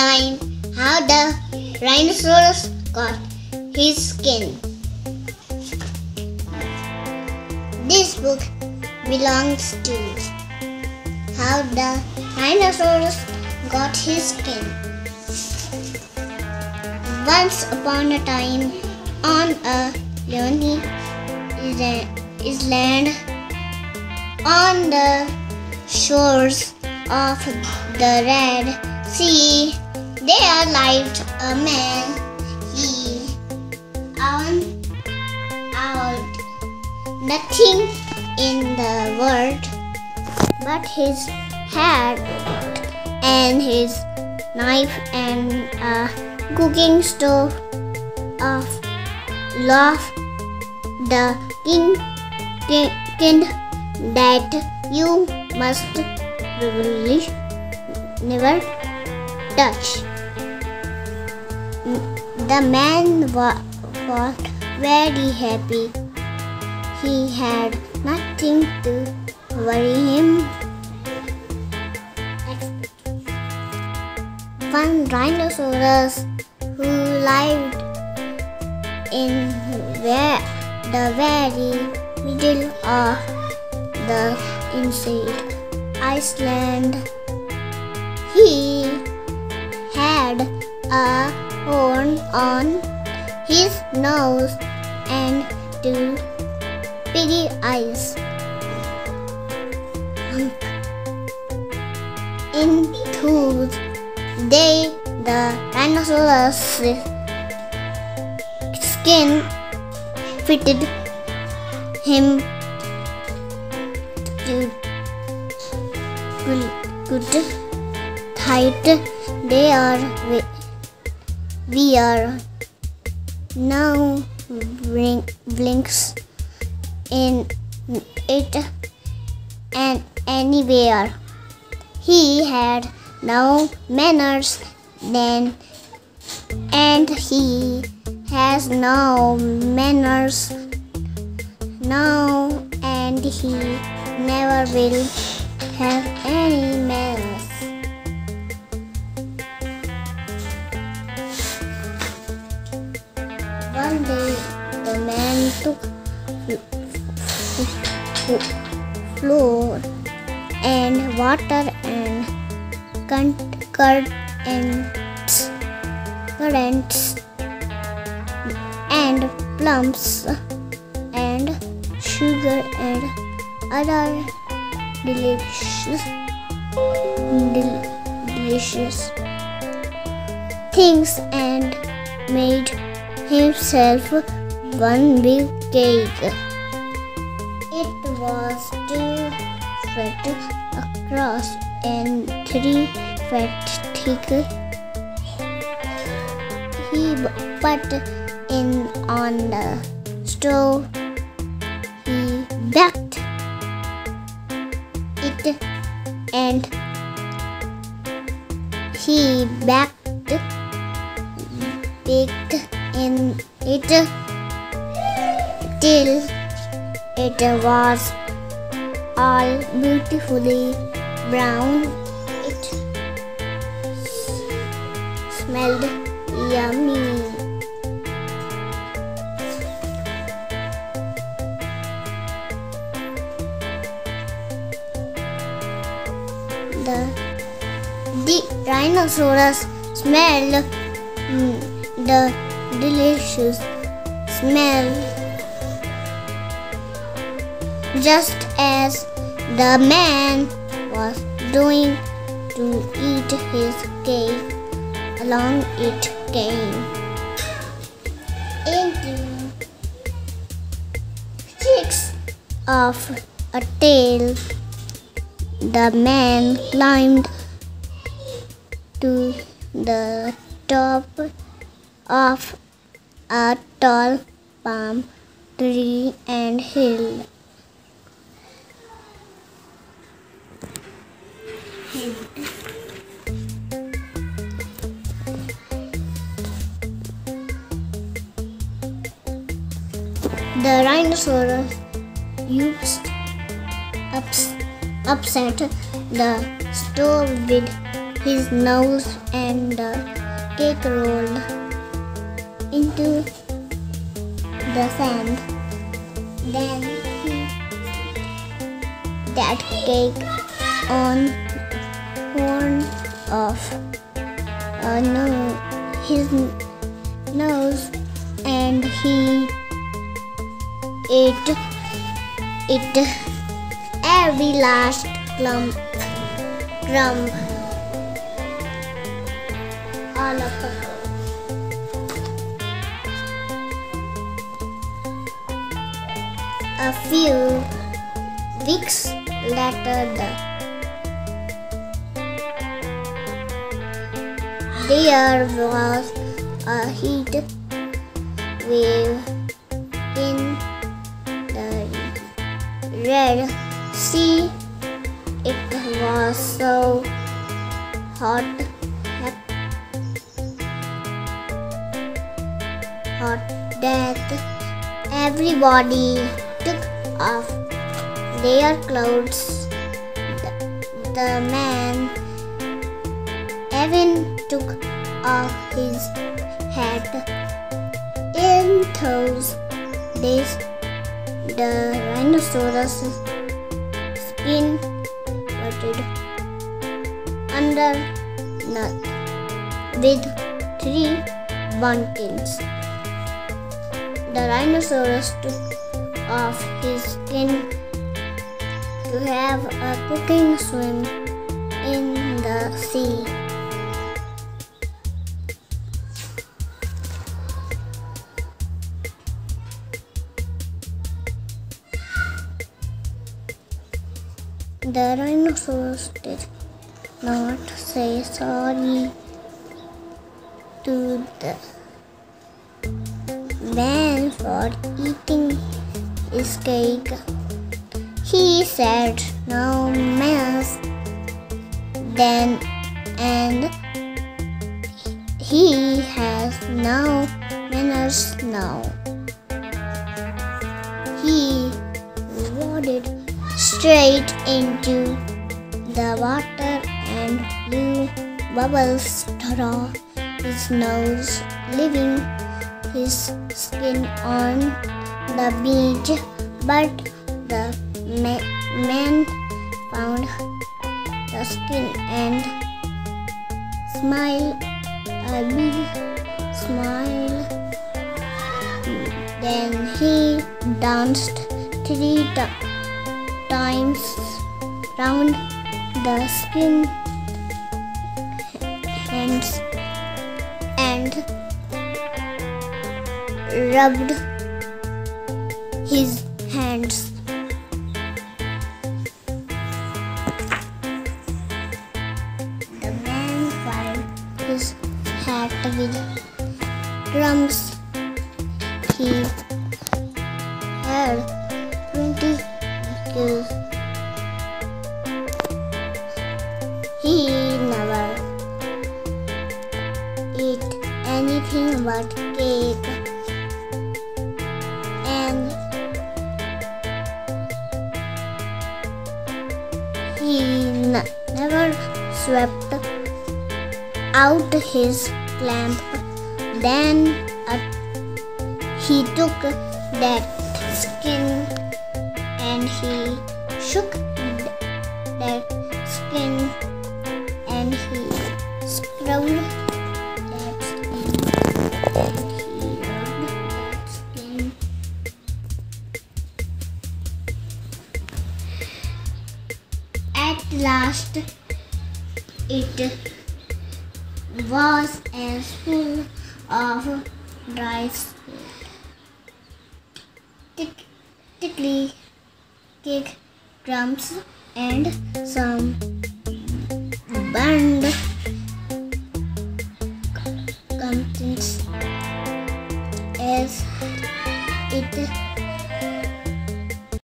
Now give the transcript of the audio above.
time how the rhinoceros got his skin. This book belongs to how the rhinoceros got his skin. Once upon a time, on a lonely island on the shores of the Red Sea, there lived a man. He owned out nothing in the world but his hat and his knife and a cooking stove of love the king king that you must probably never touch the man wa- was very happy he had nothing to worry him one rhinoceros who lived in where the very middle of the inside Iceland. He had a horn on his nose and two pretty eyes. In whose they the rhinoceros skin fitted him to good, good height. They are we, are now blink, blinks in it and anywhere. He had no manners then and he has no manners now and he never will have any manners. Took flour and water and currants and plums and sugar and other delicious del- delicious things and made himself one big cake. It was two feet across and three feet thick. He put in on the stove. He baked it and he baked baked in it till it was all beautifully brown. It smelled yummy. The, the rhinoceros smelled mm, the delicious smell just as the man was doing to eat his cake along it came into six of a tail the man climbed to the top of a tall palm tree and hill. The rhinoceros used ups, upset the stove with his nose and the cake rolled into the sand. Then he that cake on one of uh, no, his nose and he ate it every last clump crumb all of it. A few weeks later, the there was a heat wave in the Red Sea. It was so hot, hot that everybody took off their clothes. The, the man even took off his hat. In those days, the rhinoceros skin coated under nut with three buntings. The rhinoceros took off his skin to have a cooking swim in the sea. The rhinoceros did not say sorry to the man for eating his cake. He said no mess then and he has no manners now. He waded straight into the water and blew bubbles through his nose, leaving his skin on the beach. But the ma- man found the skin and smiled a big smile. Then he danced three times times round the skin hands and rubbed his hands. The man filled his hat with crumbs. He never ate anything but cake and he never swept out his lamp. Then uh, he took that skin and he shook th- that skin and he at last it was as full of rice tick, tickly cake crumbs and some burned